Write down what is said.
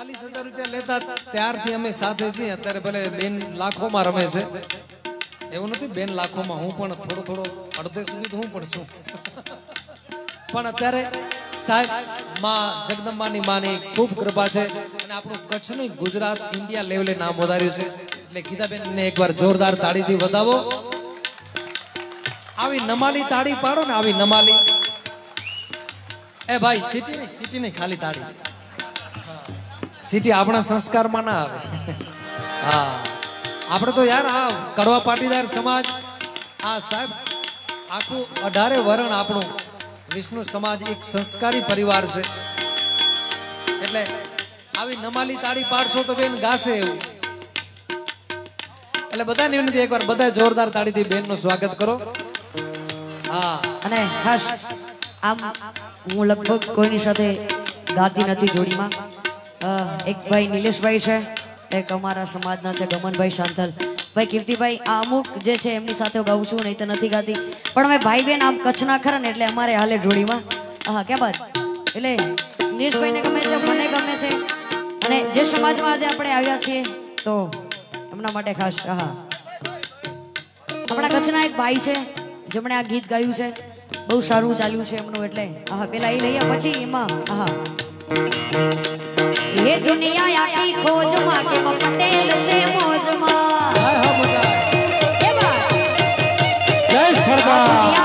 ચાલીસ હજાર રૂપિયા લેતા ત્યારથી અમે સાથે છીએ. અત્યારે ભલે બેન લાખોમાં રમે છે. એવું નથી, બેન લાખોમાં હું પણ થોડો થોડો અડધે સુધી હું પણ છું. પણ અત્યારે સાહેબ, માં જગદંબાની માની ખૂબ કૃપા છે અને આપણું નહીં, ગુજરાત, ઇન્ડિયા લેવલે નામ વધાર્યું છે. એટલે ગીતાબેન ને એકવાર જોરદાર તાળીથી વધાવો. આવી નમાલી તાળી પાડો ને, આવી નમાલી. એ ભાઈ, સિટી નહીં સિટી નહીં, ખાલી તાળી. સિટી આપણા સંસ્કારમાં ના આવે. હા. આપણે તો યાર આ કડવા પાટીદાર સમાજ, આ સાહેબ, આખું અઢારે વરણ આપણું. વિષ્ણુ સમાજ એક સંસ્કારી પરિવાર છે. એટલે આવી નમાલી તાળી પાડશો તો બેન ગાશે એવું. એટલે બધાને વિનંતી એકવાર બધા જોરદાર તાળીથી બેનનું સ્વાગત કરો. હા. અને ખાસ આમ હું લગભગ કોઈની સાથે ગાતી નથી જોડીમાં. એક ભાઈ નિલેશભાઈ છે, એક અમારા સમાજના છે ગમનભાઈ શાંતલ ભાઈ કીર્તિભાઈ, આ અમુક જે છે એમની સાથે ગાઉં છું નહીં તો નથી ગાતી. પણ અમે ભાઈ બેન આમ કચ્છના ખરા ને એટલે અમારે હાલે જોડીમાં. હા કે બાદ એટલે નિલેશભાઈને ગમે છે મને ગમે છે. અને જે સમાજમાં આજે આપણે આવ્યા છીએ, તો એમના માટે ખાસ હા આપણા કચ્છના એક ભાઈ છે, જેમણે આ ગીત ગાયું છે. બહુ સારું ચાલ્યું છે એમનું એટલે. હા પેલા એ લઈએ પછી એમાં હા દુનિયા આખી ખોજમાં કે પટેલ છે મોજમાં. જય સરદાર.